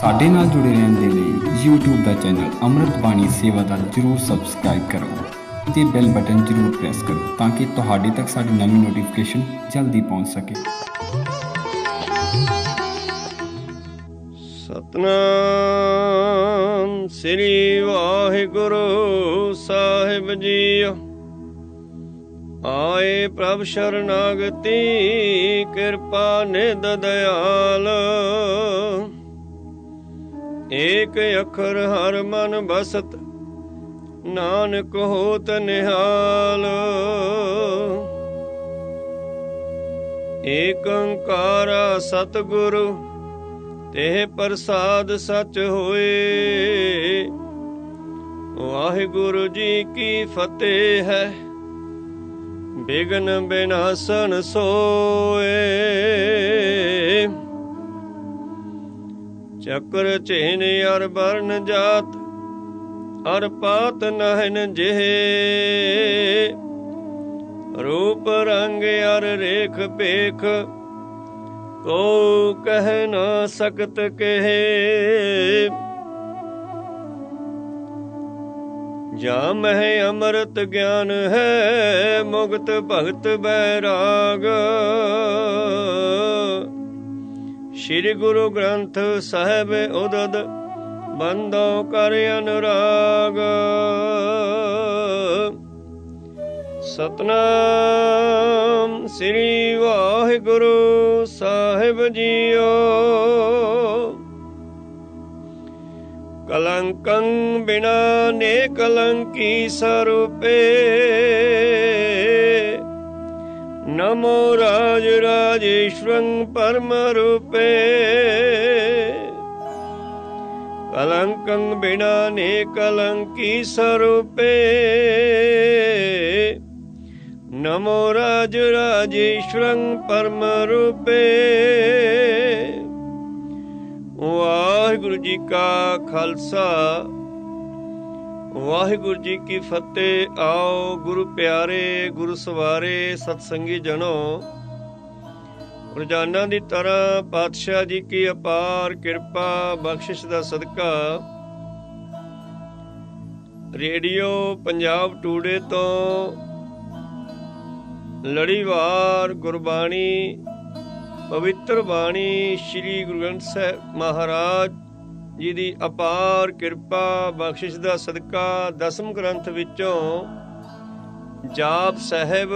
ਸਾਡੇ ਨਾਲ ਜੁੜੇ ਰਹਿਣ ਦੇ ਲਈ YouTube ਦਾ ਚੈਨਲ ਅੰਮ੍ਰਿਤ ਬਾਣੀ ਸੇਵਾ ਦਾ ਜਰੂਰ ਸਬਸਕ੍ਰਾਈਬ ਕਰੋ ਤੇ ਬੈਲ ਬਟਨ ਜਰੂਰ ਪ੍ਰੈਸ ਕਰੋ ਤਾਂ ਕਿ ਤੁਹਾਡੇ ਤੱਕ ਸਾਡੀ ਨਵੀਂ ਨੋਟੀਫਿਕੇਸ਼ਨ ਜਲਦੀ ਪਹੁੰਚ ਸਕੇ। ਸਤਨਾਮ ਸ੍ਰੀ ਵਾਹਿਗੁਰੂ ਸਾਹਿਬ ਜੀ। ਆਏ ਪ੍ਰਭ ਸ਼ਰਨਾਗਤੀ, ਕਿਰਪਾ ਨਿਦ ਦਇਆਲ। ਏਕ ਅੱਖਰ ਹਰ ਮਨ ਬਸਤ, ਨਾਨਕ ਹੋਤ ਨਿਹਾਲ। ਏਕ ਓੰਕਾਰ ਸਤਿਗੁਰੂ, ਤੇ ਪ੍ਰਸਾਦ ਸਚ ਹੋਏ। ਵਾਹਿਗੁਰੂ ਜੀ ਕੀ ਫਤਿਹ ਹੈ, ਬਿਗਨ ਬਿਨਾਸਨ ਸੋਏ। ਚੱਕਰ ਚੇਨ ਅਰ ਬਰਨ ਜਾਤ, ਅਰ ਪਾਤ ਨਹਿਨ ਜਿਹੇ। ਰੂਪ ਰੰਗ ਅਰ ਰੇਖ ਪੇਖ ਕੋ ਕਹਿ ਨਾ ਸਕਤ ਕਹੇ। ਜਾ ਮਹਿ ਅੰਮ੍ਰਿਤ ਗਿਆਨ ਹੈ ਮੁਕਤ ਭਗਤ ਬੈਰਾਗ। ਸ੍ਰੀ ਗੁਰੂ ਗ੍ਰੰਥ ਸਾਹਿਬ ਉਦਦ ਬੰਦੋ ਕਰ ਅਨੁਰਾਗ। ਸਤਨਾਮ ਸ੍ਰੀ ਵਾਹਿਗੁਰੂ ਸਾਹਿਬ ਜੀਓ। ਕਲੰਕੰ ਬਿਨਾ ਨੇ ਕਲੰਕੀ ਸਰੂਪੇ ਨਮੋ ਰਾਜ ਰਾਜੇਸ਼ਵਰੰ ਪਰਮ ਰੂਪੇ ਕਲੰਕੰ ਬਿਨਾ ਨੇ ਕਲੰਕੀ ਸਰੂਪੇ ਨਮੋ ਰਾਜ ਰਾਜੇਸ਼ਵਰੰ ਪਰਮ ਰੂਪੇ ਵਾਹਿਗੁਰੂ ਜੀ ਕਾ ਖਾਲਸਾ ਵਾਹਿਗੁਰੂ ਜੀ ਕੀ ਫਤਿਹ, ਆਓ ਗੁਰੂ ਪਿਆਰੇ, ਗੁਰੂ ਸਵਾਰੇ ਸਤ ਜਨੋ ਰੋਜ਼ਾਨਾ ਦੀ ਤਰ੍ਹਾਂ ਪਾਤਸ਼ਾਹ ਜੀ ਕੀ ਅਪਾਰ ਕਿਰਪਾ, ਬਖਸ਼ਿਸ਼ ਦਾ ਸਦਕਾ। ਰੇਡੀਓ ਪੰਜਾਬ ਟੂਡੇ ਤੋਂ ਲੜੀਵਾਰ ਗੁਰਬਾਣੀ, ਪਵਿੱਤਰ ਬਾਣੀ, ਸ੍ਰੀ ਗੁਰੂ ਗ੍ਰੰਥ ਸਾਹਿਬ ਮਹਾਰਾਜ ਜੀ ਦੀ ਅਪਾਰ ਕਿਰਪਾ ਬਖਸ਼ਿਸ਼ ਦਾ ਸਦਕਾ ਦਸਮ ਗ੍ਰੰਥ ਵਿੱਚੋਂ ਜਾਪ ਸਾਹਿਬ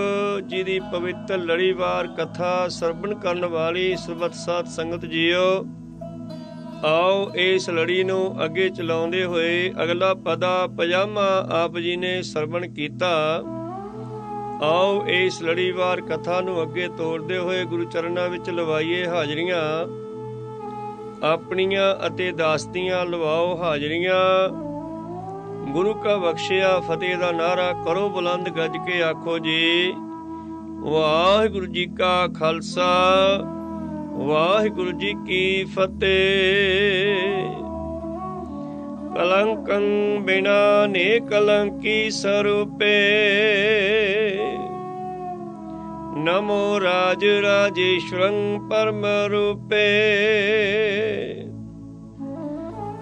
ਜੀ ਦੀ ਪਵਿੱਤਰ ਲੜੀਵਾਰ ਕਥਾ ਸਰਵਣ ਕਰਨ ਵਾਲੀ ਸਰਬਤ ਸਾਧ ਸੰਗਤ ਜੀਓ, ਆਓ ਇਸ ਲੜੀ ਨੂੰ ਅੱਗੇ ਚਲਾਉਂਦੇ ਹੋਏ ਅਗਲਾ ਪਦਾ ਪਜਾਮਾ ਆਪ ਜੀ ਨੇ ਸਰਵਣ ਕੀਤਾ। ਆਓ ਇਸ ਲੜੀਵਾਰ ਕਥਾ ਨੂੰ ਅੱਗੇ ਤੋਰਦੇ ਹੋਏ ਗੁਰੂ ਚਰਨਾਂ ਵਿੱਚ ਲਵਾਈਏ ਹਾਜ਼ਰੀਆਂ। ਆਪਣੀਆਂ ਅਤੇ ਦਾਸਤੀਆਂ ਲਵਾਓ ਹਾਜ਼ਰੀਆਂ। ਗੁਰੂ ਕਾ ਬਖਸ਼ਿਆ, ਫਤਿਹ ਦਾ ਨਾਰਾ ਕਰੋ ਬੁਲੰਦ ਗੱਜ ਕੇ ਆਖੋ ਜੀ। ਵਾਹਿਗੁਰੂ ਜੀ ਕਾ ਖਾਲਸਾ, ਵਾਹਿਗੁਰੂ ਜੀ ਕੀ ਫਤਿਹ। ਕਲੰਕੰ ਬਿਨਾ ਨੇ ਕਲੰਕੀ ਸਰੂਪੇ। ਨਮੋ ਰਾਜ ਰਾਜੇਸ਼ਵਰੰ ਪਰਮ ਰੂਪੇ।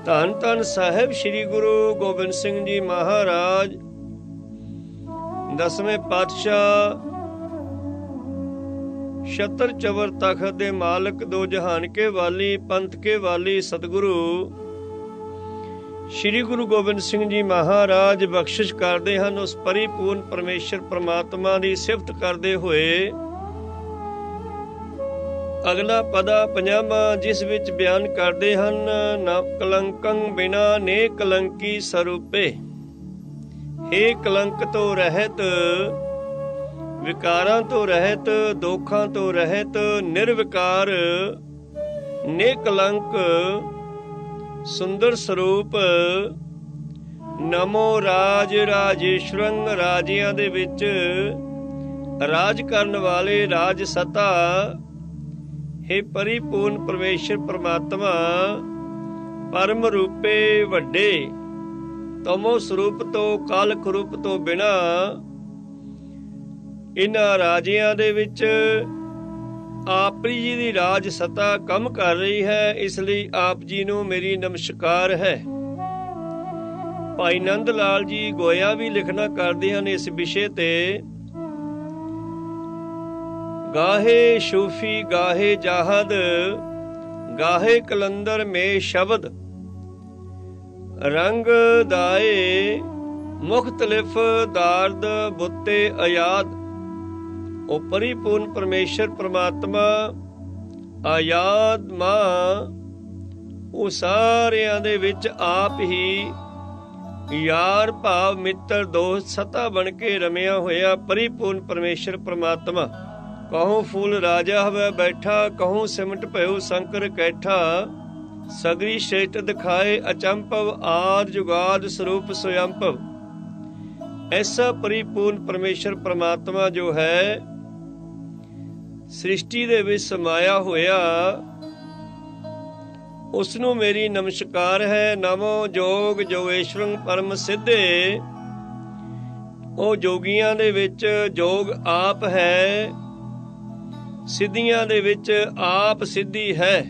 ਧੰਨ ਧੰਨ ਸਾਹਿਬ ਸ੍ਰੀ ਗੁਰੂ ਗੋਬਿੰਦ ਸਿੰਘ ਜੀ ਮਹਾਰਾਜ। ਦਸਵੇਂ ਪਾਤਸ਼ਾਹ ਛਤਰ ਚਵਰ ਤਖਤ ਦੇ ਮਾਲਕ, ਦੋ ਜਹਾਨ ਕੇ ਵਾਲੀ, ਪੰਥ ਕੇ ਵਾਲੀ ਸਤਿਗੁਰੂ ਸ਼੍ਰੀ ਗੁਰੂ ਗੋਬਿੰਦ ਸਿੰਘ ਜੀ ਮਹਾਰਾਜ ਬਖਸ਼ਿਸ਼ ਕਰਦੇ ਹਨ, ਉਸ ਪਰਿਪੂਰਨ ਪਰਮੇਸ਼ਰ ਪ੍ਰਮਾਤਮਾ ਦੀ ਸਿਫਤ ਕਰਦੇ ਹੋਏ। ਅਗਲਾ ਪਦਾ ਪੰਜਾਬਾ ਜਿਸ ਵਿੱਚ ਬਿਆਨ ਕਰਦੇ ਹਨ, ਨਾ ਕਲੰਕੰ ਬਿਨਾ ਨੇ ਕਲੰਕੀ ਸਰੂਪੇ। ਏ ਕਲੰਕ ਤੋਂ ਰਹਿਤ, ਵਿਕਾਰਾਂ ਤੋਂ ਰਹਿਤ, ਦੋਖਾਂ ਤੋਂ ਰਹਿਤ, ਨਿਰਵਿਕਾਰ, ਨੇ ਕਲੰਕ ਸੁੰਦਰ ਸਰੂਪ, ਨਮੋ ਰਾਜ ਰਾਜੇਸ਼ਵਰੰ ਰਾਜਿਆਂ ਦੇ ਵਿੱਚ ਰਾਜ ਕਰਨ ਵਾਲੇ ਰਾਜ ਸਤਾ, ਹੈ ਪਰਿਪੂਰਨ ਪਰਮੇਸ਼ਰ ਪ੍ਰਮਾਤਮਾ, ਪਰਮ ਰੂਪੇ ਵੱਡੇ, ਤਮੋ ਸਰੂਪ ਤੋਂ ਕਾਲ ਰੂਪ ਤੋਂ ਬਿਨਾ, ਇਨ੍ਹਾਂ ਰਾਜਿਆਂ ਦੇ ਵਿੱਚ ਆਪਰੀ ਜੀ ਦੀ ਰਾਜ ਸਤਾ ਕੰਮ ਕਰ ਰਹੀ ਹੈ, ਇਸ ਲਈ ਆਪ ਜੀ ਨੂੰ ਮੇਰੀ ਨਮਸਕਾਰ ਹੈ। ਭਾਈ ਨੰਦ ਲਾਲ ਜੀ ਗੋਇਆ ਵੀ ਲਿਖਣਾ ਕਰਦੇ ਹਨ ਇਸ ਵਿਸ਼ੇ ਤੇ। ਗਾਹੇ ਸ਼ੂਫੀ ਗਾਹੇ ਜਾਹਦ, ਗਾਹੇ ਕਲੰਦਰ ਮੇ ਸ਼ਬਦ। ਰੰਗ ਦਾਏ ਮੁਖਤਲਿਫ ਦਾਰਦ ਬੁੱਤੇ ਆਯਾਦ ਉਹ ਪਰਿਪੂਰਨ ਪਰਮੇਸ਼ਰ, ਪ੍ਰਮਾਤਮਾ, ਆਯਾਦ ਮਾਂ, ਉਹ ਸਾਰਿਆਂ ਦੇ ਵਿੱਚ ਆਪ ਹੀ ਯਾਰ, ਭਾਵ, ਮਿੱਤਰ, ਦੋਸਤ, ਸਤਾ ਬਣ ਕੇ ਰਮਿਆ ਹੋਇਆ ਪਰਿਪੂਰਨ ਪਰਮੇਸ਼ਰ, ਪ੍ਰਮਾਤਮਾ। ਕਹੋ ਫੂਲ ਰਾਜਾ ਹਵੇ, ਬੈਠਾ, ਕਹੂੰ ਸਿਮਟ ਭਇਓ ਸੰਕਰ ਕੈਠਾ। ਸਗਰੀ ਸ਼ੇਟ ਦਿਖਾਏ ਅਚੰਪਵ ਆਦ ਜੁਗਾਦ ਸਰੂਪ ਸੋਯੰਪਵ ਐਸਾ ਪਰਿਪੂਰਨ ਪਰਮੇਸ਼ਰ, ਪ੍ਰਮਾਤਮਾ ਜੋ ਹੈ ਸ੍ਰਿਸ਼ਟੀ ਦੇ ਵਿੱਚ ਸਮਾਇਆ ਹੋਇਆ ਉਸ ਨੂੰ ਮੇਰੀ ਨਮਸਕਾਰ ਹੈ, ਨਮੋ ਜੋਗ ਜੋਗੇਸ਼ਵਰੰ ਪਰਮ ਸਿੱਧੇ। ਉਹ ਜੋਗੀਆਂ ਦੇ ਵਿੱਚ ਜੋਗ ਆਪ ਹੈ, ਸਿੱਧੀਆਂ ਦੇ ਵਿੱਚ ਆਪ ਸਿੱਧੀ ਹੈ।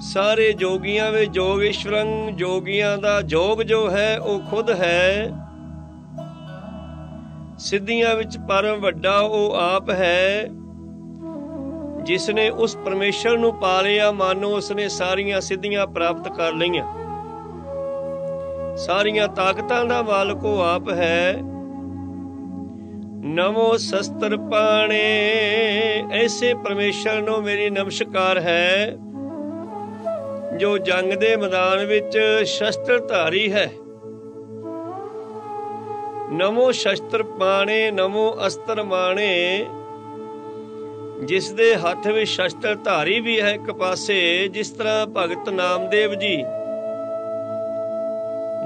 ਸਾਰੇ ਜੋਗੀਆਂ ਵਿੱਚ ਜੋਗੇਸ਼ਵਰੰ, ਜੋਗੀਆਂ ਦਾ ਜੋਗ ਜੋ ਹੈ, ਉਹ ਖੁਦ ਹੈ। ਸਿੱਧੀਆਂ ਵਿੱਚ ਪਰਮ ਵੱਡਾ ਉਹ ਆਪ ਹੈ ਜਿਸ ਨੇ ਉਸ ਪਰਮੇਸ਼ਰ ਨੂੰ ਪਾ ਲਿਆ ਮਾਨੋ ਉਸ ਨੇ ਸਾਰੀਆਂ ਸਿੱਧੀਆਂ ਪ੍ਰਾਪਤ ਕਰ ਲਈਆਂ। ਸਾਰੀਆਂ ਤਾਕਤਾਂ ਦਾ ਮਾਲਕ ਉਹ ਆਪ ਹੈ। ਨਮੋ ਸ਼ਸਤਰ ਪਾਣੇ, ਐਸੇ ਪਰਮੇਸ਼ਰ ਨੂੰ ਮੇਰੀ ਨਮਸਕਾਰ ਹੈ, ਜੋ ਜੰਗ ਦੇ ਮੈਦਾਨ ਵਿੱਚ ਸ਼ਸਤਰ ਧਾਰੀ ਹੈ। ਨਮੋ ਸ਼ਸਤਰ ਪਾਣੇ, ਨਮੋ ਅਸਤਰ ਮਾਣੇ। ਜਿਸ ਦੇ ਹੱਥ ਵਿੱਚ ਸ਼ਸਤਰ ਧਾਰੀ ਵੀ ਹੈ ਇੱਕ ਪਾਸੇ, ਜਿਸ ਤਰ੍ਹਾਂ ਭਗਤ ਨਾਮਦੇਵ ਜੀ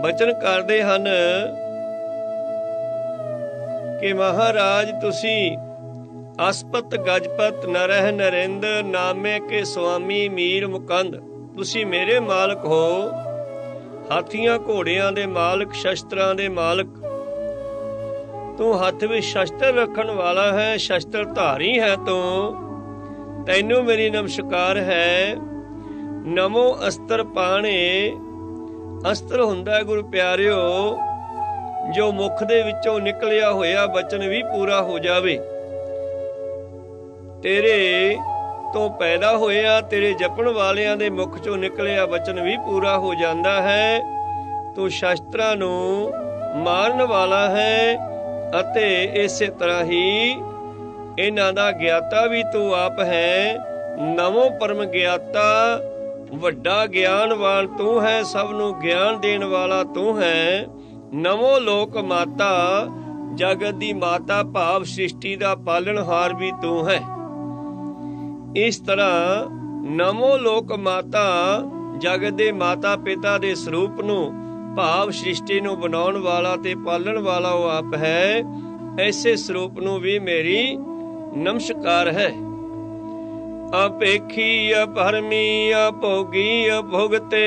ਬਚਨ ਕਰਦੇ ਹਨ ਕਿ ਮਹਾਰਾਜ, ਤੁਸੀਂ ਅਸਪਤ ਗਜਪਤ ਨਰਹਿ ਨਰਿੰਦ ਨਾਮੇ ਕੇ ਸੁਆਮੀ ਮੀਰ ਮੁਕੰਦ। ਤੁਸੀਂ ਮੇਰੇ ਮਾਲਕ ਹੋ। ਹਾਥੀਆਂ ਘੋੜਿਆਂ ਦੇ ਮਾਲਕ, ਸ਼ਸਤਰਾਂ ਦੇ ਮਾਲਕ। ਤੂੰ ਹੱਥ ਵਿੱਚ ਸ਼ਸਤਰ ਰੱਖਣ ਵਾਲਾ ਹੈ ਸ਼ਸਤਰ ਧਾਰੀ ਹੈ ਤੂੰ। ਤੈਨੂੰ ਮੇਰੀ ਨਮਸਕਾਰ ਹੈ। ਨਮੋ ਅਸਤਰ ਪਾਣੇ। ਅਸਤਰ ਹੁੰਦਾ ਗੁਰੂ ਪਿਆਰਿਓ, ਜੋ ਮੁਖ ਦੇ ਵਿੱਚੋਂ ਨਿਕਲਿਆ ਹੋਇਆ ਬਚਨ ਵੀ ਪੂਰਾ ਹੋ ਜਾਵੇ। ਤੇਰੇ ਤੋਂ ਪੈਦਾ ਹੋਇਆ, ਤੇਰੇ ਜਪਣ ਵਾਲਿਆਂ ਦੇ ਮੁਖ ਚੋਂ ਨਿਕਲਿਆ ਬਚਨ ਵੀ ਪੂਰਾ ਹੋ ਜਾਂਦਾ ਹੈ। ਤੂੰ ਸ਼ਸਤਰਾਂ ਨੂੰ ਮਾਰਨ ਵਾਲਾ ਹੈ ਅਤੇ ਇਸੇ ਤਰ੍ਹਾਂ ਹੀ ਇਹਨਾਂ ਦਾ ਗਿਆਤਾ ਵੀ ਤੂੰ ਆਪ ਹੈ, ਨਵੋ ਪਰਮ ਗਿਆਤਾ, ਵੱਡਾ ਗਿਆਨਵਾਨ ਤੂੰ ਹੈ, ਸਭ ਨੂੰ ਗਿਆਨ ਦੇਣ ਵਾਲਾ ਤੂੰ ਹੈ। ਨਵੋ ਲੋਕ ਮਾਤਾ, ਜਗਤ ਦੀ ਮਾਤਾ ਭਾਵ ਸ੍ਰਿਸ਼ਟੀ ਦਾ ਪਾਲਣਹਾਰ ਵੀ ਤੂੰ ਹੈ। ਇਸ ਤਰ੍ਹਾਂ ਨਵੋ ਲੋਕ ਮਾਤਾ, ਜਗਤ ਦੇ ਮਾਤਾ ਪਿਤਾ ਦੇ ਸਰੂਪ ਨੂੰ ਭਾਵ ਸ੍ਰਿਸ਼ਟੀ ਨੂੰ ਬਣਾਉਣ ਵਾਲਾ ਤੇ ਪਾਲਣ ਵਾਲਾ ਉਹ ਆਪ ਹੈ, ਐਸੇ ਸਰੂਪ ਨੂੰ ਵੀ ਮੇਰੀ ਨਮਸਕਾਰ ਹੈ। ਅਪੇਖੀ ਅਪਰਮੀ ਅਭੋਗੀ ਅਭੁਗਤੇ,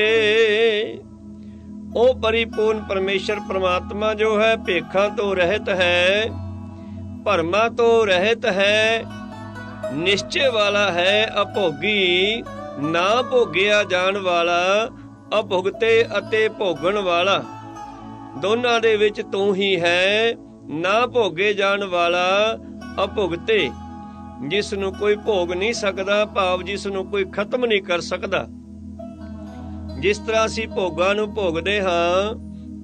ਉਹ ਪਰਿਪੂਰਨ ਪਰਮੇਸ਼ਰ ਪ੍ਰਮਾਤਮਾ ਜੋ ਹੈ, ਭੇਖਾਂ ਤੋਂ ਰਹਿਤ ਹੈ, ਭਰਮਾਂ ਤੋਂ ਰਹਿਤ ਹੈ, ਨਿਸ਼ਚੈ ਵਾਲਾ ਹੈ, ਅਭੋਗੀ, ਨਾ ਭੋਗਿਆ ਜਾਣ ਵਾਲਾ ਅਭੁਗਤੇ ਅਤੇ ਭੋਗਣ ਵਾਲਾ। ਦੋਨਾਂ ਦੇ ਵਿੱਚ ਤੂੰ ਹੀ ਹੈ, ਨਾ ਭੋਗੇ ਜਾਣ ਵਾਲਾ ਅਭੁਗਤੇ। ਜਿਸ ਨੂੰ ਕੋਈ ਭੋਗ ਨਹੀਂ ਸਕਦਾ, ਭਾਵ ਜਿਸ ਨੂੰ ਕੋਈ ਖਤਮ ਨਹੀਂ ਕਰ ਸਕਦਾ। ਜਿਸ ਤਰ੍ਹਾਂ ਅਸੀਂ ਭੋਗਾਂ ਨੂੰ ਭੋਗਦੇ ਹਾਂ,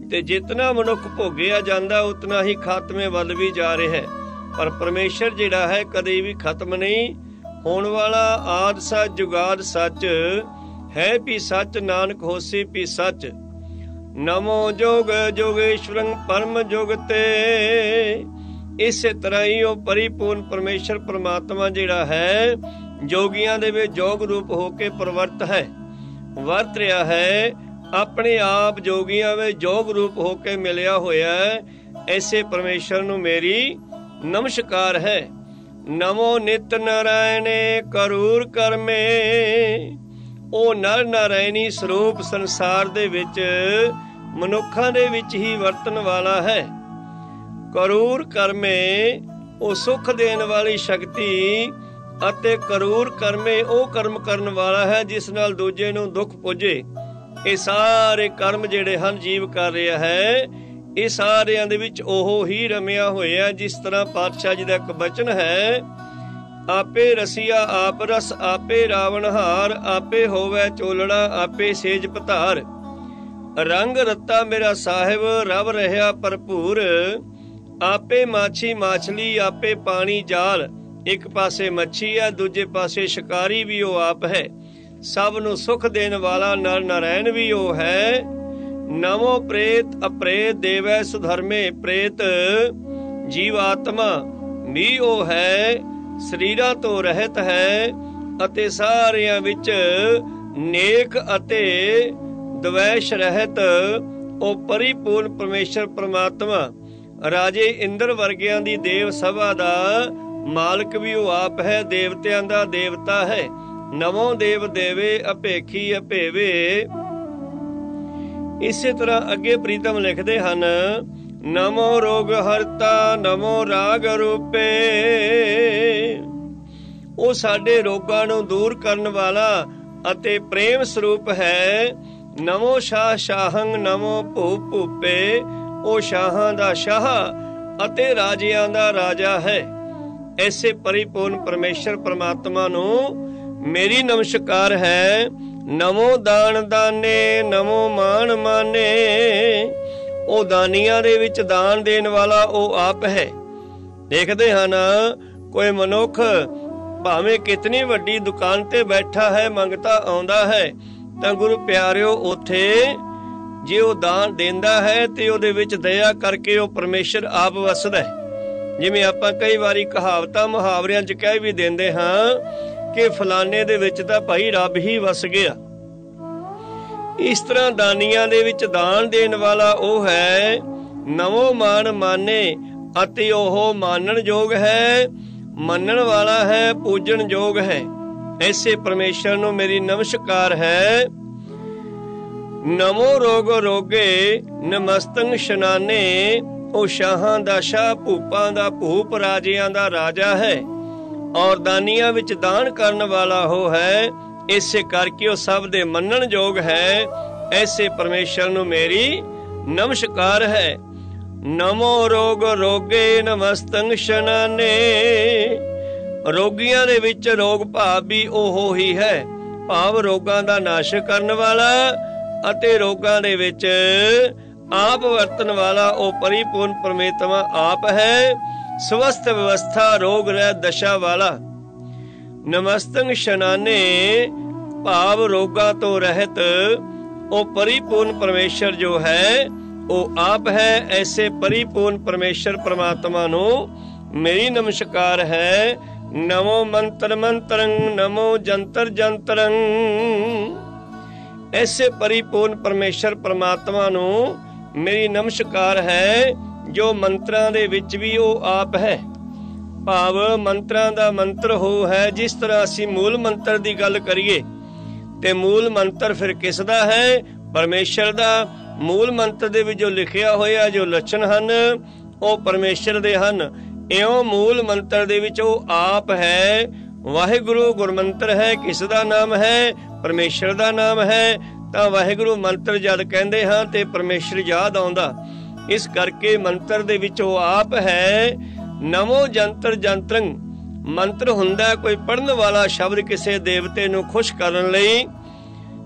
ਤੇ ਜਿਤਨਾ ਮਨੁੱਖ ਭੋਗਿਆ ਜਾਂਦਾ, ਉਤਨਾ ਹੀ ਖਾਤਮੇ ਵੱਲ ਵੀ ਜਾ ਰਿਹਾ ਹੈ। ਪਰ ਪਰਮੇਸ਼ਰ ਜਿਹੜਾ ਹੈ, ਕਦੇ ਵੀ ਖਤਮ ਨਹੀਂ। ਹੋਣ ਵਾਲਾ ਆਦ ਸੱਚ, ਜੁਗਾਦ ਸੱਚ ਹੈ ਵੀ ਸੱਚ ਨਾਨਕ ਹੋਸੀ ਵੀ ਸੱਚ। ਨਮੋ ਜੋਗ ਜੋਗੇਸ਼ਵਰੰ ਪਰਮ ਜੁਗਤੇ ਇਸੇ ਤਰ੍ਹਾਂ ਹੀ ਉਹ ਪਰਿਪੂਰਨ ਪਰਮੇਸ਼ਰ ਪ੍ਰਮਾਤਮਾ ਜਿਹੜਾ ਹੈ, ਜੋਗੀਆਂ ਦੇ ਵਿੱਚ ਜੋਗ ਰੂਪ ਹੋ ਕੇ ਪ੍ਰਵਰਤ ਹੈ। ਵਰਤ ਰਿਹਾ ਹੈ, ਆਪਣੇ ਆਪ ਜੋਗੀਆਂ ਵਿੱਚ ਜੋਗ ਰੂਪ ਹੋ ਕੇ ਮਿਲਿਆ ਹੋਇਆ ਹੈ, ਐਸੇ ਪਰਮੇਸ਼ਰ ਨੂੰ ਮੇਰੀ ਨਮਸਕਾਰ ਹੈ। ਨਮੋ ਨਿਤ ਨਰਾਇਣੇ ਕਰੂਰ ਕਰਮੇ। ਉਹ ਨਰ ਨਾਰਾਇਣੀ ਸਰੂਪ ਸੰਸਾਰ ਦੇ ਵਿੱਚ ਮਨੁੱਖਾਂ ਦੇ ਵਿੱਚ ਹੀ ਵਰਤਣ ਵਾਲਾ ਹੈ। ਕਰੂਰ ਕਰਮੇ ਉਹ ਸੁਖ ਦੇਣ ਵਾਲੀ ਸ਼ਕਤੀ ਅਤੇ ਕਰੂਰ ਕਰਮੇ ਉਹ ਕਰਮ ਕਰਨ ਵਾਲਾ ਹੈ ਜਿਸ ਨਾਲ ਦੂਜੇ ਨੂੰ ਦੁੱਖ ਪੁੱਜੇ। ਇਹ ਸਾਰੇ ਕਰਮ ਜਿਹੜੇ ਹਨ ਜੀਵ ਕਰ ਰਿਹਾ ਹੈ, ਇਹ ਸਾਰਿਆਂ ਦੇ ਵਿੱਚ ਉਹ ਹੀ ਰਮਿਆ ਹੋਇਆ ਜਿਸ ਤਰ੍ਹਾਂ ਪਾਤਸ਼ਾਹ ਜੀ ਦਾ ਇੱਕ ਬਚਨ ਹੈ ਆਪੇ ਰਸੀਆ ਆਪ ਰਸ, ਆਪੇ ਰਾਵਣ ਹਾਰ, ਆਪੇ ਹੋਵੇ ਚੋਲੜਾ ਆਪੇ ਸੇਜ ਪਧਾਰ। ਰੰਗ ਰੱਤਾ ਮੇਰਾ ਸਾਹਿਬ, ਰਵ ਰਹਿਆ ਭਰਪੂਰ। ਆਪੇ ਮਾਛੀ ਮਾਛਲੀ, ਆਪੇ ਪਾਣੀ ਜਾਲ। ਇੱਕ ਪਾਸੇ ਮੱਛੀ ਹੈ ਦੂਜੇ ਪਾਸੇ ਸ਼ਿਕਾਰੀ ਵੀ ਉਹ ਆਪ ਹੈ। ਸਭ ਨੂੰ ਸੁਖ ਦੇਣ ਵਾਲਾ ਨਰ ਨਾਰਾਇਣ ਵੀ ਉਹ ਹੈ। ਨਵੋ ਪ੍ਰੇਤ, ਅਪ੍ਰੇਤ ਦੇਵੈ ਸੁਧਰਮੇ ਪ੍ਰੇਤ। ਜੀਵਾਤਮਾ ਵੀ ਉਹ ਹੈ। ਸਰੀਰਾਂ ਤੋਂ ਰਹਿਤ ਹੈ ਅਤੇ ਸਾਰਿਆਂ ਵਿੱਚ ਨੇਕ ਅਤੇ ਦਵੈਸ਼ ਰਹਿਤ। ਉਹ ਪਰਿਪੂਰਨ ਪਰਮੇਸ਼ਰ ਪ੍ਰਮਾਤਮਾ, ਰਾਜੇ ਇੰਦਰ ਵਰਗਿਆਂ ਦੀ ਦੇਵ ਸਭਾ ਦਾ ਮਾਲਕ ਵੀ ਉਹ ਆਪ ਹੈ, ਦੇਵਤਿਆਂ ਦਾ ਦੇਵਤਾ ਹੈ। ਨਵੋਂ ਦੇਵ ਦੇਵੇ, ਅਪੇਖੀ ਅਪੇਵੇ। ਇਸੇ ਤਰ੍ਹਾਂ ਅੱਗੇ ਪ੍ਰੀਤਮ ਲਿਖਦੇ ਹਨ ਨਮੋ ਰੋਗ ਹਰਤਾ ਨਮੋ ਰਾਗ ਰੂਪੇ ਉਹ ਸਾਡੇ ਰੋਗਾਂ ਨੂੰ ਦੂਰ ਕਰਨ ਵਾਲਾ ਅਤੇ ਪ੍ਰੇਮ ਸਰੂਪ ਹੈ। ਨਮੋ ਸ਼ਾਹ ਸ਼ਾਹੰ ਨਮੋ ਭੂ ਭੂਪੇ। ਉਹ ਸ਼ਾਹਾਂ ਦਾ ਸ਼ਾਹ ਅਤੇ ਰਾਜਿਆਂ ਦਾ ਰਾਜਾ ਹੈ। ਐਸੇ ਪਰਿਪੂਰਨ ਪਰਮੇਸ਼ਰ ਪ੍ਰਮਾਤਮਾ ਨੂੰ ਮੇਰੀ ਨਮਸਕਾਰ ਹੈ। ਨਮੋ ਦਾਨ ਦਾਨੇ ਨਮੋ ਮਾਨ ਮਾਨੇ। ਉਹ ਦਾਨੀਆਂ ਦੇ ਵਿੱਚ ਦਾਨ ਦੇਣ ਵਾਲਾ ਉਹ ਆਪ ਹੈ। ਦੇਖਦੇ ਹਨ, ਕੋਈ ਮਨੁੱਖ ਭਾਵੇਂ ਕਿਤਨੀ ਵੱਡੀ ਦੁਕਾਨ ਤੇ ਬੈਠਾ ਹੈ, ਮੰਗਤਾ ਆਉਂਦਾ ਹੈ, ਤਾਂ ਗੁਰੂ ਪਿਆਰਿਓ, ਉਥੇ ਜੇ ਉਹ ਦਾਨ ਦਿੰਦਾ ਹੈ, ਤੇ ਉਹਦੇ ਵਿੱਚ ਦਇਆ ਕਰਕੇ ਉਹ ਪਰਮੇਸ਼ਰ ਆਪ ਵਸਦਾ ਹੈ। ਜਿਵੇਂ ਆਪਾਂ ਕਈ ਵਾਰੀ ਕਹਾਵਤਾਂ, ਮੁਹਾਵਰਿਆਂ 'ਚ ਕਹਿ ਵੀ ਦਿੰਦੇ ਹਾਂ ਕਿ ਫਲਾਣੇ ਦੇ ਵਿੱਚ ਤਾਂ ਭਾਈ ਰੱਬ ਹੀ ਵਸ ਗਿਆ। ਇਸ ਤਰ੍ਹਾਂ ਦਾਨੀਆਂ ਦੇ ਵਿੱਚ ਦਾਨ ਦੇਣ ਵਾਲਾ ਉਹ ਹੈ, ਨਵੋ ਮਾਨ ਮਾਨੇ ਅਤੇ ਉਹ ਮਾਨਣ ਯੋਗ ਹੈ, ਮੰਨਣ ਵਾਲਾ ਹੈ, ਪੂਜਣ ਯੋਗ ਹੈ। ਐਸੇ ਪਰਮੇਸ਼ਰ ਨੂੰ ਮੇਰੀ ਨਮਸਕਾਰ ਹੈ। ਨਮੋ ਰੋਗ ਰੋਗੇ ਨਮਸਤੰ ਸ਼ਨਾਨੇ, ਉਹ ਸ਼ਾਹਾਂ ਦਾ ਸ਼ਾਹ, ਭੂਪਾਂ ਦਾ ਭੂਪ, ਰਾਜਿਆਂ ਦਾ ਰਾਜਾ ਹੈ। ਔਰ ਦਾਨੀਆਂ ਵਿੱਚ ਦਾਨ ਕਰਨ ਵਾਲਾ ਉਹ ਹੈ ਇਸੇ ਕਰਕੇ ਉਹ ਸਭ ਦੇ ਮੰਨਣ ਯੋਗ ਹੈ। ਐਸੇ ਪਰਮੇਸ਼ਰ ਨੂੰ ਮੇਰੀ ਨਮਸਕਾਰ ਹੈ। ਨਮੋ ਰੋਗ ਰੋਗੇ ਨਮਸਤੰ ਸ਼ਨਾਨੇ। ਰੋਗੀਆਂ ਦੇ ਵਿੱਚ ਰੋਗ ਭਾਵ ਵੀ ਉਹ ਹੀ ਹੈ। ਭਾਵ ਰੋਗਾਂ ਦਾ ਨਾਸ਼ ਕਰਨ ਵਾਲਾ ਅਤੇ ਰੋਗਾਂ ਦੇ ਵਿੱਚ ਆਪ ਵਰਤਨ ਵਾਲਾ ਉਹ ਪਰਿਪੂਰਨ ਪਰਮੇਤਮਾ ਆਪ ਹੈ। ਸਵਸਥ ਵਿਵਸਥਾ ਰੋਗ ਰਹਿ ਦਸ਼ਾ ਵਾਲਾ। ਨਮਸਤੰ ਸ਼ਨਾਨੇ, ਭਾਵ ਰੋਗਾਂ ਤੋਂ ਰਹਿਤ, ਉਹ ਪਰਿਪੂਰਨ ਪਰਮੇਸ਼ਰ ਜੋ ਹੈ, ਉਹ ਆਪ ਹੈ, ਐਸੇ ਪਰਿਪੂਰਨ ਪਰਮੇਸ਼ਰ ਪ੍ਰਮਾਤਮਾ ਨੂੰ ਮੇਰੀ ਨਮਸਕਾਰ ਹੈ। ਨਮੋ ਮੰਤਰ ਮੰਤਰੰ, ਨਮੋ ਜੰਤਰ ਜੰਤਰੰ। ਐਸੇ ਪਰਿਪੂਰਨ ਪਰਮੇਸ਼ਰ ਪ੍ਰਮਾਤਮਾ ਨੂੰ ਮੇਰੀ ਨਮਸਕਾਰ ਹੈ, ਜੋ ਮੰਤਰਾਂ ਦੇ ਵਿੱਚ ਵੀ ਉਹ ਆਪ ਹੈ। ਭਾਵ ਮੰਤਰਾਂ ਦਾ ਮੰਤਰ ਹੋ ਹੈ, ਜਿਸ ਤਰ੍ਹਾਂ ਅਸੀਂ ਮੂਲ ਮੰਤਰ ਦੀ ਗੱਲ ਕਰੀਏ, ਤੇ ਮੂਲ ਮੰਤਰ ਫਿਰ ਕਿਸ ਦਾ ਹੈ? ਪਰਮੇਸ਼ਰ ਦਾ। ਮੂਲ ਮੰਤਰ ਦੇ ਵਿੱਚ ਜੋ ਲਿਖਿਆ ਹੋਇਆ, ਜੋ ਲੱਛਣ ਹਨ, ਉਹ ਪਰਮੇਸ਼ਰ ਦੇ ਹਨ। ਇਉਂ ਮੂਲ ਮੰਤਰ ਦੇ ਵਿੱਚ ਉਹ ਆਪ ਹੈ। ਵਾਹਿਗੁਰੂ ਗੁਰਮੰਤਰ ਹੈ, ਕਿਸ ਦਾ ਨਾਮ ਹੈ? ਪਰਮੇਸ਼ਰ ਦਾ ਨਾਮ ਹੈ। ਤਾਂ ਵਾਹਿਗੁਰੂ ਮੰਤਰ ਜਦ ਕਹਿੰਦੇ ਹਾਂ, ਤੇ ਪਰਮੇਸ਼ਰ ਯਾਦ ਆਉਂਦਾ। ਇਸ ਕਰਕੇ ਮੰਤਰ ਦੇ ਵਿੱਚ ਉਹ ਆਪ ਹੈ। ਨਮੋ ਜੰਤਰ ਜੰਤਰੰ। ਮੰਤਰ ਹੁੰਦਾ ਕੋਈ ਪੜਨ ਵਾਲਾ ਸ਼ਬਦ ਕਿਸੇ ਦੇਵਤੇ ਨੂੰ ਖੁਸ਼ ਕਰਨ ਲਈ,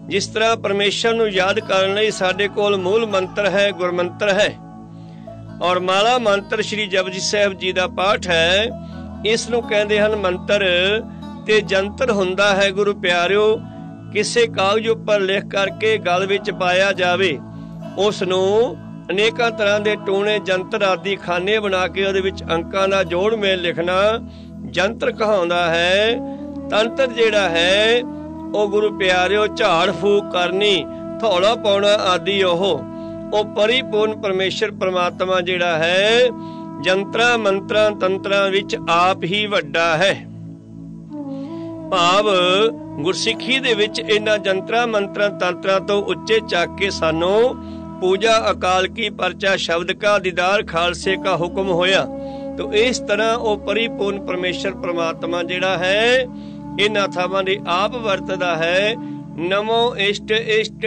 ਜਿਸ ਤਰ੍ਹਾਂ ਪਰਮੇਸ਼ਰ ਨੂੰ ਯਾਦ ਕਰਨ ਲਈ ਸਾਡੇ ਕੋਲ ਮੂਲ ਮੰਤਰ ਹੈ, ਗੁਰਮੰਤਰ ਹੈ। ਔਰ ਮਾਲਾ ਮੰਤਰ ਸ੍ਰੀ ਜਪਜੀ ਸਾਹਿਬ ਜੀ ਦਾ ਪਾਠ ਹੈ, ਇਸ ਨੂੰ ਕਹਿੰਦੇ ਹਨ ਮੰਤਰ, ਤੇ ਜੰਤਰ ਹੁੰਦਾ ਹੈ, ਗੁਰੂ ਪਿਆਰਿਓ, ਕਿਸੇ ਕਾਗਜ਼ ਉੱਪਰ ਲਿਖ ਕਰਕੇ ਗਲ ਵਿੱਚ ਪਾਇਆ ਜਾਵੇ, ਉਸ ਨੂੰ ਅਨੇਕਾਂ ਤਰ੍ਹਾਂ ਦੇ ਟੂਣੇ, ਜੰਤਰ ਆਦਿ ਖਾਨੇ ਬਣਾ ਕੇ ਉਹਦੇ ਵਿੱਚ ਅੰਕਾਂ ਦਾ ਜੋੜ ਮੇਲ ਲਿਖਣਾ ਜੰਤਰ ਕਹਾਉਂਦਾ ਹੈ। ਤੰਤਰ ਜਿਹੜਾ ਹੈ, ਉਹ ਗੁਰੂ ਪਿਆਰਿਓ ਝਾੜ ਫੂਕ ਕਰਨੀ ਥੋੜਾ ਪਾਉਣਾ ਆਦਿ ਉਹ। ਉਹ ਪਰਿਪੂਰਨ ਪਰਮੇਸ਼ਰ ਪ੍ਰਮਾਤਮਾ ਜਿਹੜਾ ਹੈ, ਜੰਤਰਾਂ, ਮੰਤਰਾਂ, ਤੰਤਰਾਂ ਵਿੱਚ ਆਪ ਹੀ ਵੱਡਾ ਹੈ। ਭਾਵ ਗੁਰਸਿੱਖੀ ਦੇ ਵਿੱਚ ਇਹਨਾਂ ਜੰਤਰਾਂ, ਮੰਤਰਾਂ, ਤੰਤਰਾਂ ਤੋਂ ਉੱਚੇ ਚੱਕ ਕੇ ਸਾਨੂੰ ਪੂਜਾ ਅਕਾਲ ਕੀ ਪਰਚਾ ਸ਼ਬਦ ਕਾ ਦੀਦਾਰ ਖਾਲਸੇ ਕਾ ਹੁਕਮ ਹੋਇਆ। ਤੋ ਇਸ ਤਰ੍ਹਾਂ ਉਹ ਪਰਿਪੂਰਨ ਪਰਮੇਸ਼ਰ ਪ੍ਰਮਾਤਮਾ ਜਿਹੜਾ ਹੈ, ਇਹਨਾਂ ਥਾਵਾਂ ਦੇ ਆਪ ਵਰਤਦਾ ਹੈ। ਨਮੋ ਇਸ਼ਟ ਇਸ਼ਟ।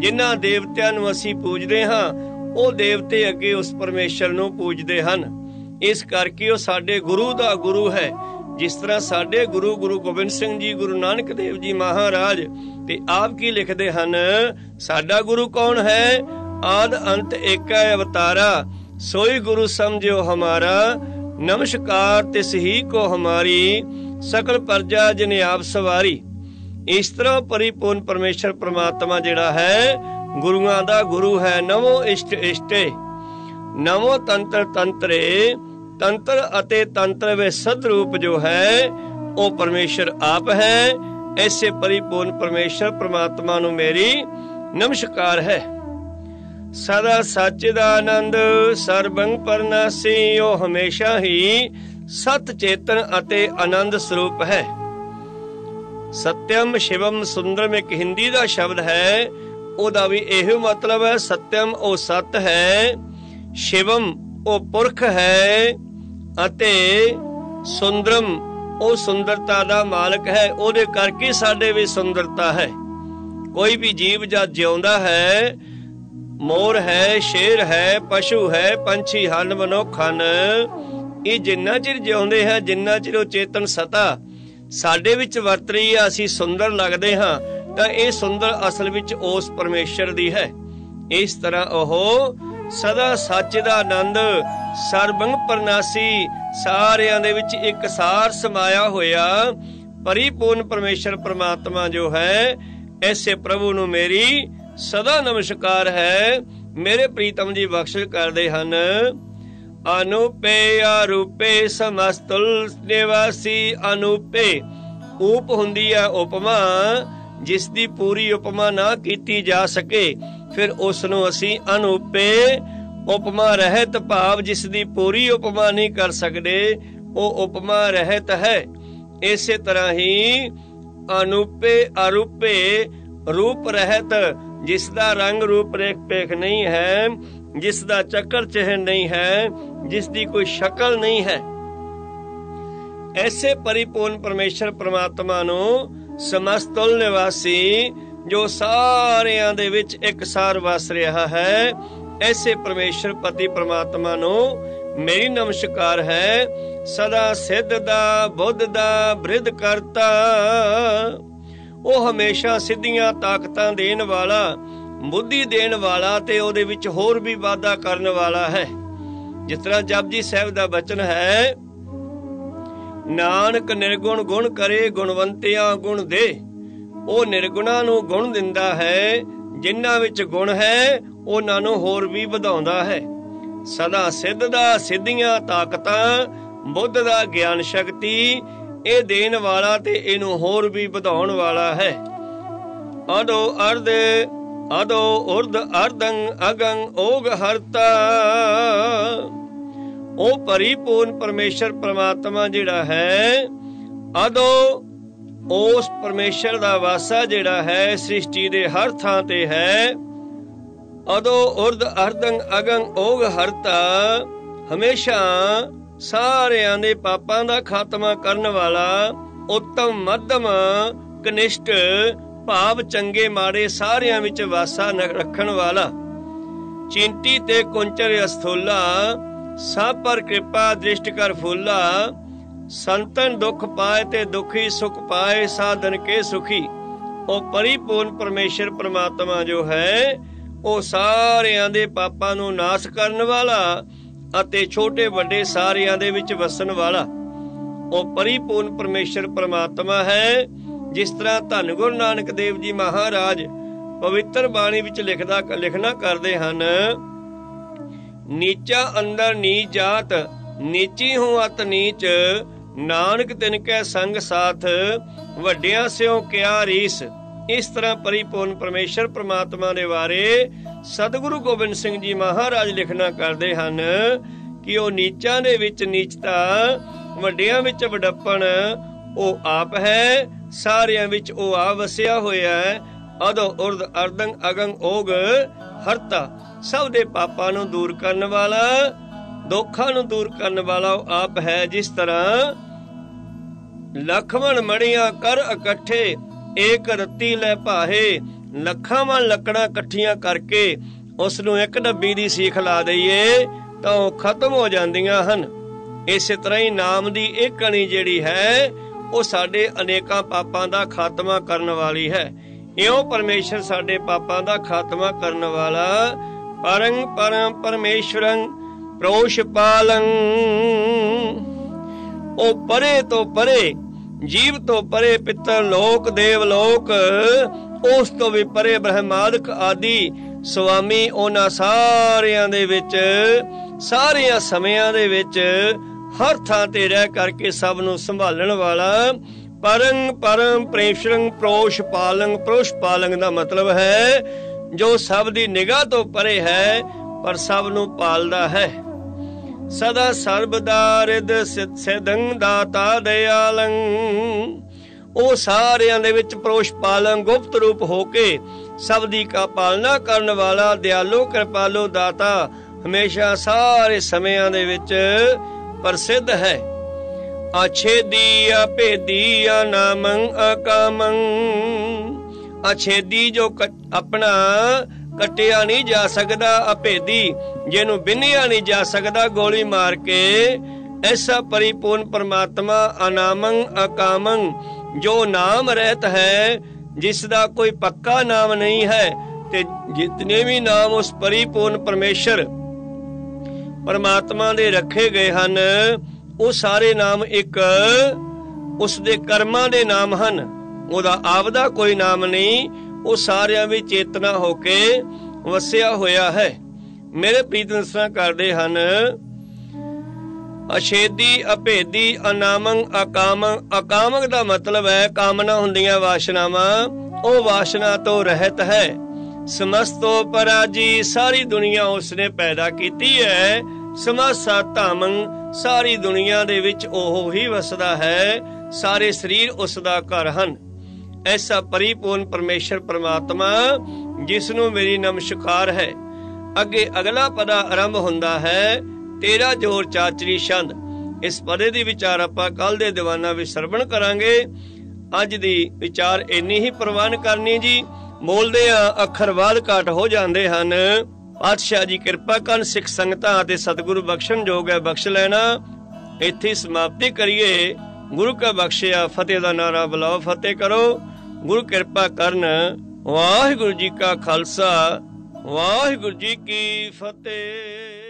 ਜਿਨ੍ਹਾਂ ਦੇਵਤਿਆਂ ਨੂੰ ਅਸੀਂ ਪੂਜਦੇ ਹਾਂ, ਉਹ ਦੇਵਤੇ ਅੱਗੇ ਉਸ ਪਰਮੇਸ਼ਰ ਨੂੰ ਪੂਜਦੇ ਹਨ। ਇਸ ਕਰਕੇ ਉਹ ਸਾਡੇ ਗੁਰੂ ਦਾ ਗੁਰੂ ਹੈ। ਜਿਸ ਤਰ੍ਹਾਂ ਸਾਡੇ ਗੁਰੂ ਗੁਰੂ ਗੋਬਿੰਦ ਸਿੰਘ ਜੀ, ਗੁਰੂ ਨਾਨਕ ਦੇਵ ਜੀ ਮਹਾਰਾਜ ਤੇ ਆਪ ਕੀ ਲਿਖਦੇ ਹਨ? ਸਾਡਾ ਗੁਰੂ ਕੌਣ ਹੈ? ਆਦ ਅੰਤ ਏਕੈ ਅਵਤਾਰਾ, ਸੋਈ ਗੁਰੂ ਸਮਝਿਓ ਹਮਾਰਾ, ਨਮਸਕਾਰ ਤਿਸ ਹੀ ਕੋ ਹਮਾਰੀ, ਸਕਲ ਪਰਜਾ ਜਿਨ ਆਪ ਸਵਾਰੀ। ਇਸ ਤਰ੍ਹਾਂ ਪਰਿਪੂਰਨ ਪਰਮੇਸ਼ਰ ਪ੍ਰਮਾਤਮਾ ਜਿਹੜਾ ਹੈ, ਗੁਰੂਆਂ ਦਾ ਗੁਰੂ ਹੈ ਨਵੋ ਇਸ਼ਟ ਇਸ਼ਟੇ। ਨਵੋ ਤੰਤਰ ਤੰਤਰੇ ਤੰਤਰ ਅਤੇ ਤੰਤਰ ਵੇ ਸਦ ਰੂਪ ਜੋ ਹੈ, ਉਹ ਪਰਮੇਸ਼ਰ ਆਪ ਹੈ। ਐਸੇ ਪਰਿਪੂਰਨ ਪਰਮੇਸ਼ਰ ਪ੍ਰਮਾਤਮਾ ਨੂੰ ਮੇਰੀ ਨਮਸਕਾਰ ਹੈ। ਸਦਾ ਸੱਚ ਦਾ ਆਨੰਦ ਸਰਬੰਗ ਪਰਨਾਸੀ, ਉਹ ਹਮੇਸ਼ਾ ਹੀ ਸਤ ਚੇਤਨ ਅਤੇ ਆਨੰਦ ਸਰੂਪ ਹੈ। ਸਤਿਅਮ ਸ਼ਿਵਮ ਸੁੰਦਰਮ ਇੱਕ ਹਿੰਦੀ ਦਾ ਸ਼ਬਦ ਹੈ। ਉਹਦਾ ਵੀ ਇਹੋ ਮਤਲਬ ਹੈ ਸਤਿਅਮ ਉਹ ਸਤ ਹੈ ਸ਼ਿਵਮ ਉਹ ਪੁਰਖ ਹੈ। ਅਤੇ ਸੁੰਦਰਮ, ਉਹ ਸੁੰਦਰਤਾ ਦਾ ਮਾਲਕ ਹੈ, ਉਹਦੇ ਕਰਕੇ ਸਾਡੇ ਵਿੱਚ ਸੁੰਦਰਤਾ ਹੈ। ਕੋਈ ਵੀ ਜੀਵ ਜਦ ਜਿਉਂਦਾ ਹੈ, ਮੋਰ ਹੈ, ਸ਼ੇਰ ਹੈ, ਪਸ਼ੂ ਹੈ, ਪੰਛੀ, ਹਨ, ਮਨੁੱਖ, ਹਨ, ਇਹ ਜਿੰਨਾ ਚਿਰ ਜਿਉਂਦੇ ਹੈ, ਜਿੰਨਾ ਚਿਰ ਉਹ ਚੇਤਨ ਸਤਾ ਸਾਡੇ ਵਿੱਚ ਵਰਤ ਰਹੀ ਹੈ ਅਸੀਂ ਸੁੰਦਰ ਲੱਗਦੇ ਹਾਂ, ਤਾਂ ਇਹ ਸੁੰਦਰ ਅਸਲ ਵਿੱਚ ਉਸ ਪਰਮੇਸ਼ਰ ਦੀ ਹੈ। ਇਸ ਤਰ੍ਹਾਂ ਉਹ ਸਦਾ ਸੱਚ ਦਾ ਆਨੰਦ, ਸਰਬੰਗ ਪਰਨਾਸੀ, ਸਾਰਿਆਂ ਦੇ ਵਿੱਚ ਇੱਕ ਸਾਰ ਸਮਾਇਆ ਹੋਇਆ, ਪਰਿਪੂਰਨ ਪਰਮੇਸ਼ਰ ਪ੍ਰਮਾਤਮਾ ਜੋ ਹੈ, ਐਸੇ ਪ੍ਰਭੂ ਨੂੰ ਮੇਰੀ ਸਦਾ ਨਮਸਕਾਰ ਹੈ, ਮੇਰੇ ਪ੍ਰੀਤਮ ਜੀ ਬਖਸ਼ਿਸ਼ ਕਰਦੇ ਹਨ। ਅਨੂਪੇ ਅਰੂਪੇ ਸਮਸਤੁਲ ਨਿਵਾਸੀ ਅਨੂਪੇ ਉਪ ਹੁੰਦੀ ਹੈ ਉਪਮਾ, ਜਿਸ ਦੀ ਪੂਰੀ ਉਪਮਾ ਨਾ ਕੀਤੀ ਜਾ ਸਕੇ। ਫਿਰ ਉਸ ਨੂੰ ਅਸੀਂ ਅਨੂਪੇ ਉਪਮਾ ਰਹਿਤ ਭਾਵ ਜਿਸ ਦੀ ਪੂਰੀ ਉਪਮਾ ਨਹੀਂ ਕਰ ਸਕਦੇ, ਉਹ ਉਪਮਾ ਰਹਿਤ ਹੈ। ਇਸੇ ਤਰ੍ਹਾਂ ਹੀ ਅਨੂਪੇ ਅਰੂਪੇ ਰੂਪ ਰਹਿਤ ਜਿਸ ਦਾ ਰੰਗ ਰੂਪ ਰੇਖ ਪੇਖ ਨਹੀਂ ਹੈ ਜਿਸ ਦਾ ਚੱਕਰ ਚਿਹਨ ਨਹੀਂ ਹੈ ਜਿਸ ਦੀ ਕੋਈ ਸ਼ਕਲ ਨਹੀਂ ਹੈ। ਐਸੇ ਪਰਿਪੂਰਨ ਪਰਮੇਸ਼ਰ ਪ੍ਰਮਾਤਮਾ ਨੂੰ ਸਮਸਤੁਲ ਨਿਵਾਸੀ ਜੋ ਸਾਰਿਆਂ ਦੇ ਵਿੱਚ ਇੱਕਸਾਰ ਵਸ ਰਿਹਾ ਹੈ, ਐਸੇ ਪਰਮੇਸ਼ਰ ਪਤੀ ਪ੍ਰਮਾਤਮਾ ਨੂੰ ਮੇਰੀ ਨਮਸਕਾਰ ਹੈ, ਸਦਾ ਸਿੱਧ ਦਾ, ਬੁੱਧ ਦਾ, ਬ੍ਰਿਧ ਕਰਤਾ। ਉਹ ਹਮੇਸ਼ਾ ਸਿੱਧੀਆਂ ਤਾਕਤਾਂ ਦੇਣ ਵਾਲਾ, ਬੁੱਧੀ ਦੇਣ ਵਾਲਾ ਤੇ ਉਹਦੇ ਵਿੱਚ ਹੋਰ ਵੀ ਵਾਧਾ ਕਰਨ ਵਾਲਾ ਹੈ। ਜਿਸ ਤਰ੍ਹਾਂ ਜਪਜੀ ਸਾਹਿਬ ਦਾ ਬਚਨ ਹੈ, ਨਾਨਕ ਨਿਰਗੁਣ ਗੁਣ ਕਰੇ, ਗੁਣਵੰਤਿਆਂ ਗੁਣ ਦੇ। ਉਹ ਨਿਰਗੁਣਾ ਨੂੰ ਗੁਣ ਦਿੰਦਾ ਹੈ, ਜਿਨ੍ਹਾਂ ਵਿੱਚ ਗੁਣ ਹੈ, ਉਹਨਾਂ ਨੂੰ ਹੋਰ ਵੀ ਵਧਾਉਂਦਾ ਹੈ। ਸਦਾ ਸਿੱਧ ਦਾ ਸਿੱਧੀਆਂ ਤਾਕਤਾਂ, ਬੁੱਧ ਦਾ ਗਿਆਨ ਸ਼ਕਤੀ, ਇਹ ਦੇਣ ਵਾਲਾ ਤੇ ਇਹਨੂੰ ਹੋਰ ਵੀ ਵਧਾਉਣ ਵਾਲਾ ਹੈ। ਅਦੋ ਅਰਧ, ਅਦੋ ਉਰਧ, ਅਰਧੰ ਅਗੰ ਓਗ ਹਰਤਾ। ਉਹ ਪਰਿਪੂਰਨ ਪਰਮੇਸ਼ਰ ਪ੍ਰਮਾਤਮਾ ਜਿਹੜਾ ਹੈ, ਅਦੋ ਉਸ ਪਰਮੇਸ਼ਰ ਦਾ ਵਾਸਾ ਜਿਹੜਾ ਹੈ, ਸ੍ਰਿਸ਼ਟੀ ਦੇ ਹਰ ਥਾਂ ਤੇ ਹੈ। ਅਦੋ ਉਰਧ ਅਰਧੰ ਅਗੰ ਓਗ ਹਰਤਾ, ਹਮੇਸ਼ਾ ਸਾਰਿਆਂ ਦੇ ਪਾਪਾਂ ਦਾ ਖਾਤਮਾ ਕਰਨ ਵਾਲਾ ਉੱਤਮ, ਮੱਧਮ, ਕਨਿਸ਼ਟ, ਭਾਵ ਚੰਗੇ ਮਾੜੇ ਸਾਰਿਆਂ ਵਿੱਚ ਵਾਸਾ ਰੱਖਣ ਵਾਲਾ। ਚਿੰਤੀ ਤੇ ਕੁੰਚਰ ਅਸਥੂਲਾ, ਸਭ ਪਰ ਕਿਰਪਾ ਦ੍ਰਿਸ਼ਟ ਕਰ ਫੂਲਾ ਸੰਤਨ ਦੁਖ ਪਾਏ ਤੇ ਦੁਖੀ ਸੁਖ ਪਾਏ, ਸਾਧਨ ਕੇ ਸੁਖੀ। ਉਹ ਪਰਿਪੂਰਨ ਪਰਮੇਸ਼ਰ ਪ੍ਰਮਾਤਮਾ ਜੋ ਹੈ, ਉਹ ਸਾਰਿਆਂ ਦੇ ਪਾਪਾਂ ਨੂੰ ਨਾਸ਼ ਕਰਨ ਵਾਲਾ ਅਤੇ ਛੋਟੇ ਵੱਡੇ ਸਾਰਿਆਂ ਦੇ ਵਿੱਚ ਵਸਣ ਵਾਲਾ। ਉਹ ਪਰਿਪੂਰਨ ਪਰਮੇਸ਼ਰ ਪ੍ਰਮਾਤਮਾ ਹੈ, ਜਿਸ ਤਰ੍ਹਾਂ ਧੰਨ ਗੁਰੂ ਨਾਨਕ ਦੇਵ ਜੀ ਮਹਾਰਾਜ ਪਵਿੱਤਰ ਬਾਣੀ ਵਿੱਚ ਲਿਖਦਾ, ਲਿਖਣਾ ਕਰਦੇ ਹਨ, ਨੀਚਾ ਅੰਦਰ ਨੀਚ ਜਾਤ, ਨੀਚੀ ਹੂੰ ਅਤ ਨੀਚ ਨਾਨਕ ਤਿਨ ਕੈ ਸੰਗ ਸਾਥ, ਵੱਡਿਆਂ ਸਿਓ ਕਿਆ ਰੀਸ। ਇਸ ਤਰ੍ਹਾਂ ਪਰਿਪੂਰਨ ਪਰਮੇਸ਼ਰ ਪ੍ਰਮਾਤਮਾ ਦੇ ਬਾਰੇ ਸਤਿਗੁਰੂ ਗੋਬਿੰਦ ਸਿੰਘ ਜੀ ਮਹਾਰਾਜ ਲਿਖਣਾ ਕਰਦੇ ਹਨ ਕਿ ਉਹ ਨੀਚਾਂ ਦੇ ਵਿੱਚ ਨੀਚਤਾ, ਵੱਡਿਆਂ ਵਿੱਚ ਵਡੱਪਣ, ਉਹ ਆਪ ਹੈ, ਸਾਰਿਆਂ ਵਿੱਚ ਉਹ ਆ ਵਸਿਆ ਹੋਇਆ ਹੈ। ਅਦੋ ਉਰਦ ਅਰਦੰ ਅਗੰਗ ਓਗ ਹਰਤਾ, ਸਭ ਦੇ ਪਾਪਾਂ ਨੂੰ ਦੂਰ ਕਰਨ ਵਾਲਾ ਦੁੱਖਾਂ ਨੂੰ ਦੂਰ ਕਰਨ ਵਾਲਾ ਉਹ ਆਪ ਹੈ, ਜਿਸ ਤਰ੍ਹਾਂ ਲਖਮਣ ਮੜੀਆਂ ਕਰ ਇਕੱਠੇ, ਏਕ ਰਤੀ ਲੈ ਭਾਹੇ ਲੱਖਾਂ ਵਾਂ ਲੱਕੜਾਂ ਇਕੱਠੀਆਂ ਕਰਕੇ ਉਸ ਨੂੰ ਇੱਕ ਡੱਬੀ ਦੀ ਸੀਖ ਲਾ ਦਈਏ, ਤਾਂ ਉਹ ਖਤਮ ਹੋ ਜਾਂਦੀਆਂ ਹਨ। ਇਸੇ ਤਰ੍ਹਾਂ ਹੀ ਨਾਮ ਦੀ ਇਹ ਕਣੀ ਜਿਹੜੀ ਹੈ, ਉਹ ਸਾਡੇ ਅਨੇਕਾਂ ਪਾਪਾਂ ਦਾ ਖਾਤਮਾ ਕਰਨ ਵਾਲੀ ਹੈ। ਇਉਂ ਪਰਮੇਸ਼ਰ ਸਾਡੇ ਪਾਪਾਂ ਦਾ ਖਾਤਮਾ ਕਰਨ ਵਾਲਾ ਪਰੰ ਪਰਮ ਪਰਮੇਸ਼ਵਰੰ ਪ੍ਰੋਸ਼ ਪਾਲੰ। ਉਹ ਪਰੇ ਤੋਂ ਪਰੇ, ਜੀਵ ਤੋਂ ਪਰੇ ਪਿੱਤਰ ਲੋਕ, ਦੇਵ ਲੋਕ, ਉਸ ਤੋਂ ਵੀ ਪਰੇ ਬ੍ਰਹਮਾਦਿਕ ਆਦਿ ਸੁਆਮੀ ਉਹਨਾਂ ਸਾਰਿਆਂ ਦੇ ਵਿੱਚ, ਸਾਰਿਆਂ ਸਮਿਆਂ ਦੇ ਵਿੱਚ ਹਰ ਥਾਂ ਤੇ ਰਹਿ ਕਰਕੇ ਸਭ ਨੂੰ ਸੰਭਾਲਣ ਵਾਲਾ ਪਰੰ ਪਰਮ ਪ੍ਰੇਸ਼ਰੰ ਪ੍ਰੋਸ਼ ਪਾਲੰ। ਪ੍ਰੋਸ਼ ਪਾਲੰ ਦਾ ਮਤਲਬ ਹੈ, ਜੋ ਸਭ ਦੀ ਨਿਗਾਹ ਤੋਂ ਪਰੇ ਹੈ ਪਰ ਸਭ ਨੂੰ ਪਾਲਦਾ ਹੈ। ਸਦਾ ਸਰਬਦਾ ਰਿਦ ਸਿਦੰ ਦਾਤਾ ਦਿਆਲੰ ਉਹ ਸਾਰਿਆਂ ਦੇ ਵਿੱਚ ਪ੍ਰੋਸ਼ ਪਾਲਨ ਗੁਪਤ ਰੂਪ ਹੋ ਕੇ ਸਭ ਦੀ ਕਾ ਪਾਲਣਾ ਕਰਨ ਵਾਲਾ ਦਿਆਲੂ ਕਿਰਪਾਲੂ ਦਾਤਾ ਹਮੇਸ਼ਾ ਸਾਰੇ ਸਮਿਆਂ ਦੇ ਵਿੱਚ ਪ੍ਰਸਿੱਧ ਹੈ। ਅਛੇਦੀ ਅਭੇਦੀ ਨਾਮੰ ਅਕਾਮੰ। ਅਛੇਦੀ ਜੋ ਆਪਣਾ ਕਟਿਆ ਨਹੀਂ ਜਾ ਸਕਦਾ ਅਭੇਦੀ, ਜਿਹਨੂੰ ਬਿੰਨਿਆ ਨਹੀਂ ਜਾ ਸਕਦਾ ਗੋਲੀ ਮਾਰ ਕੇ, ਐਸਾ ਪਰਿਪੂਰਨ ਪਰਮਾਤਮਾ ਅਨਾਮੰ ਅਕਾਮੰ, ਜੋ ਨਾਮ ਰਹਿਤ ਹੈ, ਜਿਸ ਦਾ ਕੋਈ ਪੱਕਾ ਨਾਮ ਨਹੀਂ ਹੈ, ਤੇ ਜਿਤਨੇ ਵੀ ਨਾਮ ਉਸ ਪਰਿਪੂਰਨ ਪਰਮੇਸ਼ਰ ਪਰਮਾਤਮਾ ਦੇ ਰੱਖੇ ਗਏ ਹਨ, ਉਹ ਸਾਰੇ ਨਾਮ ਇੱਕ ਉਸ ਦੇ ਕਰਮਾਂ ਦੇ ਨਾਮ ਹਨ, ਉਹਦਾ ਆਪਦਾ ਕੋਈ ਨਾਮ ਨਹੀਂ ਉਹ ਸਾਰਿਆਂ ਵਿੱਚ ਚੇਤਨਾ ਹੋ ਕੇ ਵਸਿਆ ਹੋਇਆ ਹੈ। ਮੇਰੇ ਪ੍ਰੀਤ ਨਸਨਾ ਕਰਦੇ ਹਨ, ਅਛੇਦੀ, ਅਭੇਦੀ, ਅਨਾਮੰ, ਅਕਾਮੰ। ਅਕਾਮਕ ਦਾ ਮਤਲਬ ਹੈ ਕਾਮਨਾ ਹੁੰਦੀਆਂ ਵਾਸ਼ਨਾਵਾਂ। ਉਹ ਵਾਸ਼ਨਾ ਤੋਂ ਰਹਿਤ ਹੈ। ਸਮਸਤੋ ਪਰਾਜੀ, ਸਾਰੀ ਦੁਨੀਆ ਉਸਨੇ ਪੈਦਾ ਕੀਤੀ ਹੈ। ਸਮਸਾ ਧਾਮੰ, ਸਾਰੀ ਦੁਨੀਆ ਦੇ ਵਿੱਚ ਉਹ ਹੀ ਵਸਦਾ ਹੈ। ਸਾਰੇ ਸਰੀਰ ਉਸ ਦਾ ਘਰ ਹਨ। ਐਸਾ ਪਰਿਪੂਰਨ ਪਰਮੇਸ਼ਰ ਪ੍ਰਮਾਤਮਾ ਜਿਸ ਨੂੰ ਮੇਰੀ ਨਮਸਕਾਰ ਹੈ। ਅੱਗੇ ਅਗਲਾ ਪਦਾ ਆਰੰਭ ਹੁੰਦਾ ਹੈ, ਤੇਰਾ ਜੋਰ ਚਾਚਰੀ ਛੰਦ। ਇਸ ਪਦੇ ਦੀ ਵਿਚਾਰ ਆਪਾਂ ਕੱਲ ਦੇ ਦੀਵਾਨਾ ਵਿੱਚ ਸਰਵਣ ਕਰਾਂਗੇ। ਅੱਜ ਦੀ ਵਿਚਾਰ ਇੰਨੀ ਹੀ ਪ੍ਰਵਾਨ ਕਰਨੀ ਜੀ ਬੋਲਦੇ ਆ ਅੱਖਰ ਬਾਦ ਘਟ ਹੋ ਜਾਂਦੇ ਹਨ। ਪਾਤਸ਼ਾਹ ਜੀ ਕਿਰਪਾ ਕਰਨ ਸਿੱਖ ਸੰਗਤਾਂ ਅਤੇ ਸਤਿਗੁਰੂ ਬਖਸ਼ਣ ਜੋਗ ਹੈ, ਬਖਸ਼ ਲੈਣਾ। ਇੱਥੇ ਸਮਾਪਤੀ ਕਰੀਏ। ਗੁਰੂ ਕਾ ਬਖਸ਼ਿਆ, ਫਤਿਹ ਦਾ ਨਾਰਾ ਬੁਲਾਓ, ਫਤਿਹ ਕਰੋ। ਗੁਰੂ ਕਿਰਪਾ ਕਰਨ ਵਾਹਿਗੁਰੂ ਜੀ ਕਾ ਖਾਲਸਾ ਵਾਹਿਗੁਰੂ ਜੀ ਕੀ ਫਤਿਹ।